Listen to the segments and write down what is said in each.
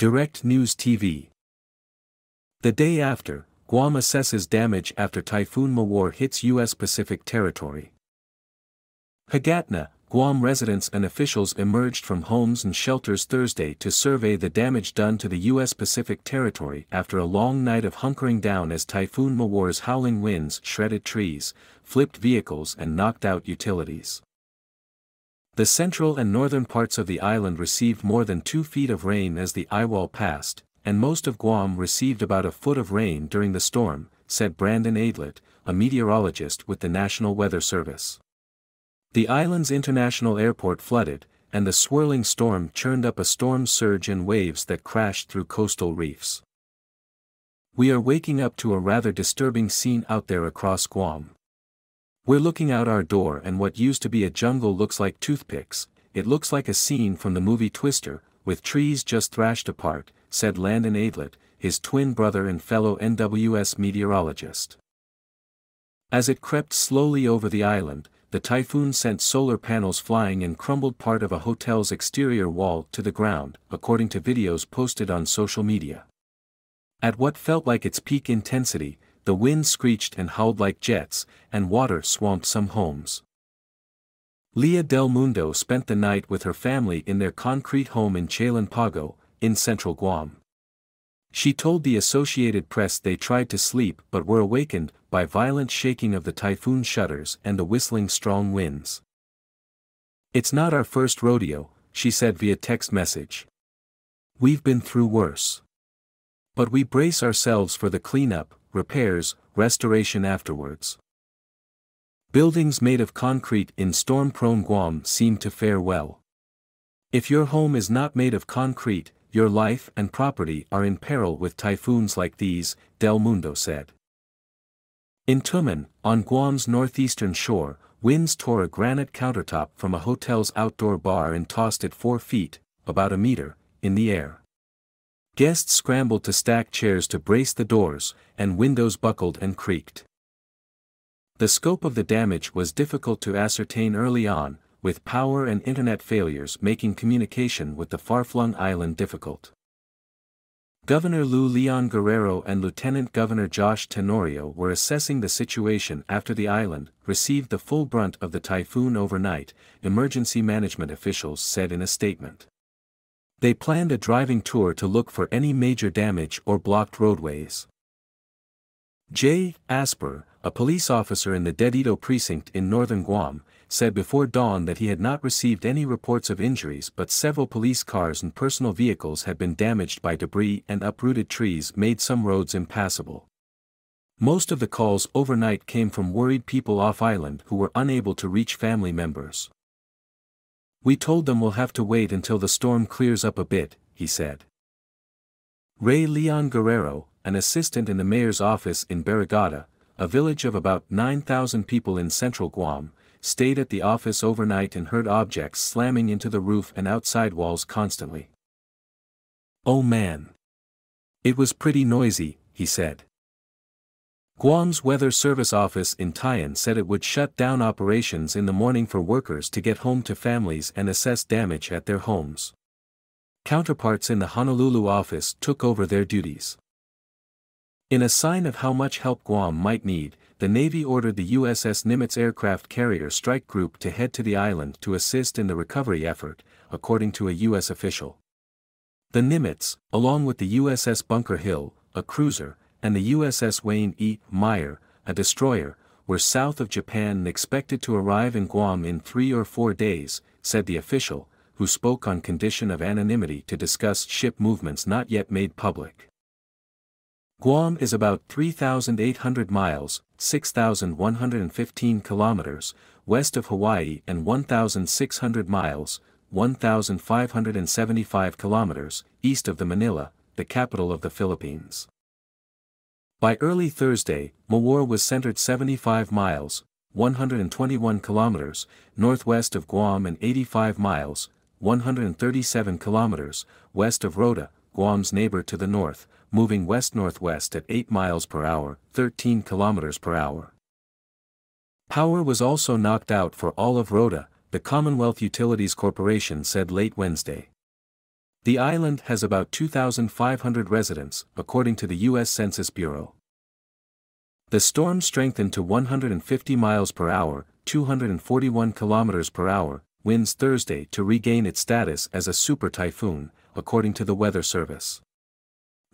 Direct News TV. The day after, Guam assesses damage after Typhoon Mawar hits U.S. Pacific territory. Hagatna, Guam residents and officials emerged from homes and shelters Thursday to survey the damage done to the U.S. Pacific territory after a long night of hunkering down as Typhoon Mawar's howling winds shredded trees, flipped vehicles and knocked out utilities. The central and northern parts of the island received more than two feet of rain as the eyewall passed, and most of Guam received about a foot of rain during the storm, said Brandon Aydlett, a meteorologist with the National Weather Service. The island's international airport flooded, and the swirling storm churned up a storm surge and waves that crashed through coastal reefs. We are waking up to a rather disturbing scene out there across Guam. We're looking out our door and what used to be a jungle looks like toothpicks, it looks like a scene from the movie Twister, with trees just thrashed apart, said Landon Aydlett, his twin brother and fellow NWS meteorologist. As it crept slowly over the island, the typhoon sent solar panels flying and crumbled part of a hotel's exterior wall to the ground, according to videos posted on social media. At what felt like its peak intensity, the wind screeched and howled like jets, and water swamped some homes. Leah Del Mundo spent the night with her family in their concrete home in Chalan Pago, in central Guam. She told the Associated Press they tried to sleep but were awakened by violent shaking of the typhoon shutters and the whistling strong winds. It's not our first rodeo, she said via text message. We've been through worse. But we brace ourselves for the cleanup, repairs, restoration afterwards. Buildings made of concrete in storm-prone Guam seem to fare well. If your home is not made of concrete, your life and property are in peril with typhoons like these, Del Mundo said. In Tumon, on Guam's northeastern shore, winds tore a granite countertop from a hotel's outdoor bar and tossed it four feet, about a meter, in the air. Guests scrambled to stack chairs to brace the doors, and windows buckled and creaked. The scope of the damage was difficult to ascertain early on, with power and internet failures making communication with the far-flung island difficult. Governor Lou Leon Guerrero and Lieutenant Governor Josh Tenorio were assessing the situation after the island received the full brunt of the typhoon overnight, emergency management officials said in a statement. They planned a driving tour to look for any major damage or blocked roadways. Jay Asper, a police officer in the Dededo precinct in northern Guam, said before dawn that he had not received any reports of injuries but several police cars and personal vehicles had been damaged by debris and uprooted trees made some roads impassable. Most of the calls overnight came from worried people off-island who were unable to reach family members. We told them we'll have to wait until the storm clears up a bit, he said. Ray Leon Guerrero, an assistant in the mayor's office in Barrigada, a village of about 9,000 people in central Guam, stayed at the office overnight and heard objects slamming into the roof and outside walls constantly. Oh man! It was pretty noisy, he said. Guam's Weather Service office in Tiyan said it would shut down operations in the morning for workers to get home to families and assess damage at their homes. Counterparts in the Honolulu office took over their duties. In a sign of how much help Guam might need, the Navy ordered the USS Nimitz aircraft carrier strike group to head to the island to assist in the recovery effort, according to a U.S. official. The Nimitz, along with the USS Bunker Hill, a cruiser, and the USS Wayne E. Meyer, a destroyer, were south of Japan and expected to arrive in Guam in three or four days, said the official, who spoke on condition of anonymity to discuss ship movements not yet made public. Guam is about 3,800 miles, 6,115 kilometers, west of Hawaii and 1,600 miles, 1,575 kilometers, east of the Manila, the capital of the Philippines. By early Thursday, Mawar was centered 75 miles, 121 kilometers, northwest of Guam and 85 miles, 137 kilometers, west of Rota, Guam's neighbor to the north, moving west-northwest at 8 miles per hour, 13 kilometers per hour. Power was also knocked out for all of Rota, the Commonwealth Utilities Corporation said late Wednesday. The island has about 2,500 residents, according to the U.S. Census Bureau. The storm strengthened to 150 miles per hour, 241 kilometers per hour, winds Thursday to regain its status as a super typhoon, according to the Weather Service.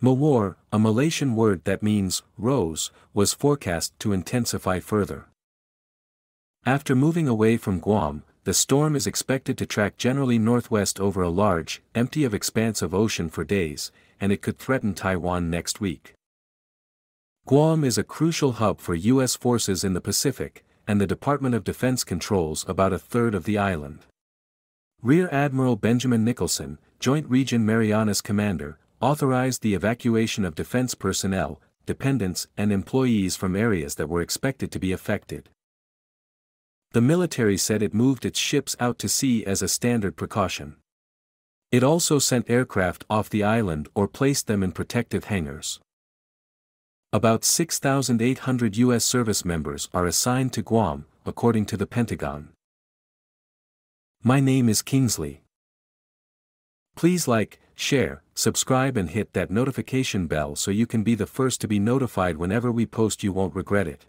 Mawar, a Malaysian word that means rose, was forecast to intensify further. After moving away from Guam, the storm is expected to track generally northwest over a large, empty of expanse of ocean for days, and it could threaten Taiwan next week. Guam is a crucial hub for U.S. forces in the Pacific, and the Department of Defense controls about a third of the island. Rear Admiral Benjamin Nicholson, Joint Region Marianas Commander, authorized the evacuation of defense personnel, dependents and employees from areas that were expected to be affected. The military said it moved its ships out to sea as a standard precaution. It also sent aircraft off the island or placed them in protective hangars. About 6,800 U.S. service members are assigned to Guam, according to the Pentagon. My name is Kingsley. Please like, share, subscribe and hit that notification bell so you can be the first to be notified whenever we post you won't regret it.